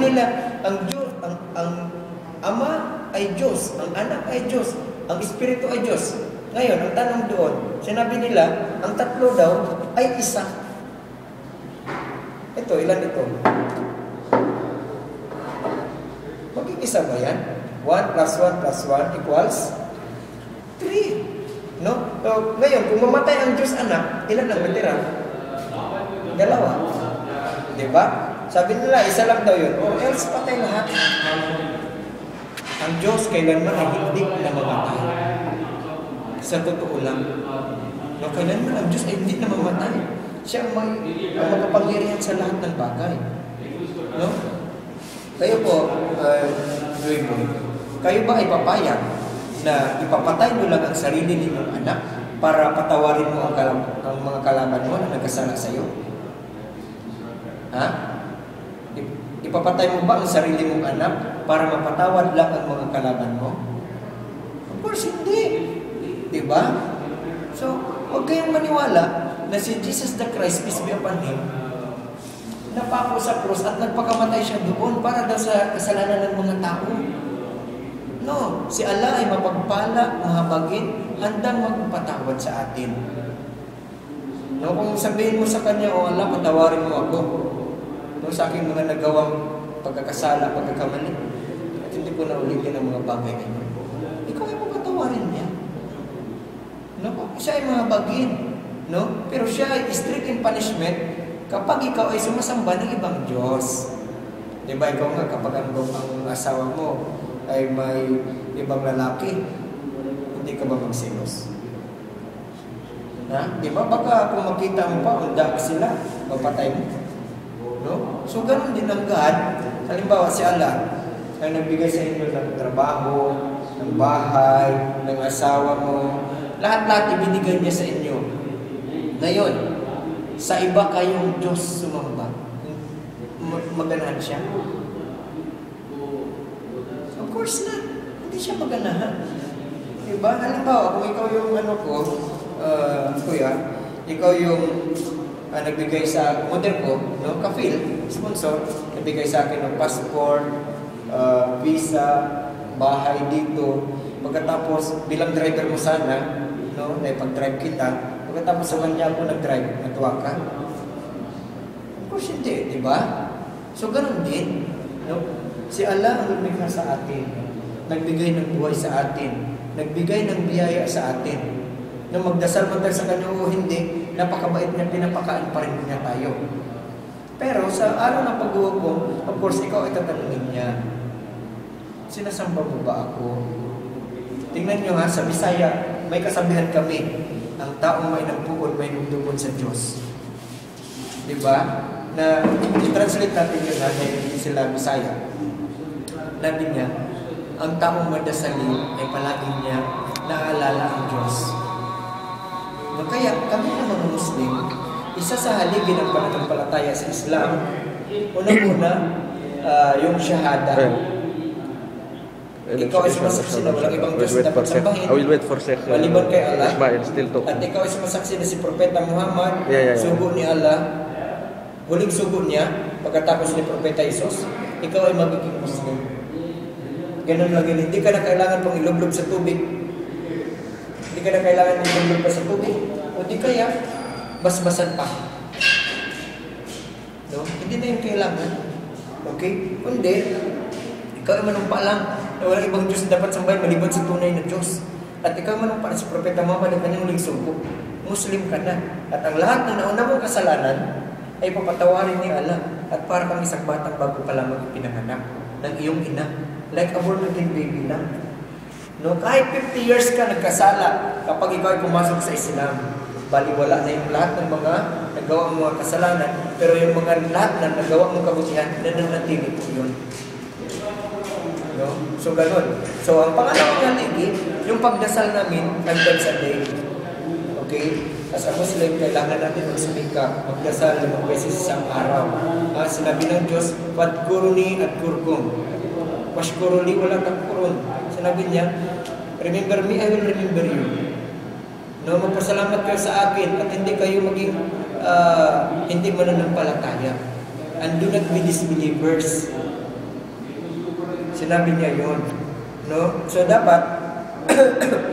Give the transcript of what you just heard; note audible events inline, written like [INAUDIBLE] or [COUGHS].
nila, ang Diyos, ang, ang Ama ay Diyos, ang Anak ay Diyos, ang Espiritu ay Diyos. Ngayon, ang tanong doon, sinabi nila, ang tatlo daw ay isa. Ito, ilan ito? Maging isa ba yan? 1 plus 1 plus 1 equals 3. No? So, ngayon, kung mamatay ang Diyos anak, ilan ang matira? Dalawa. Di ba? Sabi nila, isa lang daw yun. Or else patay lahat. Ang Diyos kailanman ay hindi na mamatay. Sa totoo lang. No, kailanman ang Diyos ay hindi na mamatay. Siya ang may ang makapangyarihan sa lahat ng bagay. No? Kayo po, uh, kayo ba ay papayag na ipapatay mo lang ang sarili ninyong anak para patawarin mo ang, kalam, ang mga kalaban mo na nagkasala sa iyo? Ha? Ipapatay mo ba ang sarili mong anak para mapatawad lang ang mga kalaban mo? Of course, hindi. Di ba? So, huwag kayong maniwala na si Jesus the Christ, peace be upon Him, napako sa krus at nagpakamatay siya doon para daw sa kasalanan ng mga tao. No, si Allah ay mapagpala, mahabagin, handang magpatawad sa atin. No, kung sabihin mo sa Kanya, O Allah, patawarin mo ako no, sa aking mga nagawang pagkakasala, pagkakamali, at hindi ko na ulitin ang mga bagay na yun. Ikaw ay mapatawarin niya. No, siya ay mahabagin. No? Pero siya ay strict in punishment kapag ikaw ay sumasamba ng ibang Diyos. Di ba, ikaw nga kapag ang, ang asawa mo ay may ibang lalaki, hindi ka ba magsilos? Ha? Di ba, baka kung makita mo pa, unda sila, mapatay mo. No? So, ganun din ang God. Halimbawa, si Allah ay nagbigay sa inyo ng trabaho, ng bahay, ng asawa mo. Lahat-lahat ibinigay niya sa inyo. Ngayon, sa iba kayong Diyos sumamba. Maganahan siya? Of course not. Hindi siya maganahan. Diba? Halimbawa, kung ikaw yung ano ko, uh, kuya, ikaw yung uh, nagbigay sa mother ko, no, kafil, sponsor, nagbigay sa akin ng passport, uh, visa, bahay dito. Pagkatapos, bilang driver mo sana, no, na pag-drive kita, pagkatapos sa kanya ako nag-drive, natuwa ka? Of course hindi, di ba? So, ganun din. No? Si Allah ang lumikha sa atin. Nagbigay ng buhay sa atin. Nagbigay ng biyaya sa atin. Nung magdasal man tayo sa kanya o hindi, napakabait niya, pinapakaan pa rin niya tayo. Pero sa araw ng pag-uwag of course, ikaw ay tatanungin niya, sinasamba mo ba ako? Tingnan nyo ha, sa Bisaya, may kasabihan kami, ang taong may nagpuon, may nagdubon sa Diyos. Di ba? Na, i-translate natin yun ha, hindi sila Bisaya. Nabi niya, ang taong madasali ay palagi niya naalala ang kami na mga Muslim, isa sa haligi ng pananampalataya sa Islam, unang-una, uh, yung shahada. Ikaw ay sumasaksi na walang ibang Diyos dapat sambahin. I will wait for sec. Uh, Maliban kay Allah. Ismail, still talking. At ikaw ay sumasaksi na si Propeta Muhammad, Yeah, yeah, yeah. sugo ni Allah, huling sugo niya, pagkatapos ni Propeta Isos, ikaw ay magiging Muslim. Ganun lang yun. Hindi ka na kailangan pang ilublob sa tubig. Hindi ka na kailangan ilublob pa sa tubig. O di kaya, basbasan pa. No? Hindi na yung kailangan. Okay? Kundi, ikaw ay manumpa lang na walang ibang Diyos na dapat sambahin maliban sa tunay na Diyos. At ikaw manumpa na si Propeta Muhammad ang kanyang huling sugo. Muslim ka na. At ang lahat ng nauna mong kasalanan ay papatawarin ni Allah at para kang isang batang bago pa lamang ipinanganak ng iyong ina. Like a born baby lang. No, kahit 50 years ka nagkasala kapag ikaw ay pumasok sa Islam, baliwala na yung lahat ng mga nagawa mong mga kasalanan, pero yung mga lahat na nagawa mong kabutihan, nananatili po yun. No? So, ganun. So, ang pangalawang haligi, yung pagdasal namin, hanggang sa day. Okay? As a Muslim, kailangan natin magsumika, magdasal limang beses sa araw. Ah, sinabi ng Diyos, Wadkuruni at kurkum. Washkuruli wala takkurun. Sinabi niya, Remember me, I will remember you. No, magpasalamat kayo sa akin at hindi kayo maging uh, hindi mananampalataya. And do not be disbelievers. Sinabi niya yon. No? So dapat [COUGHS]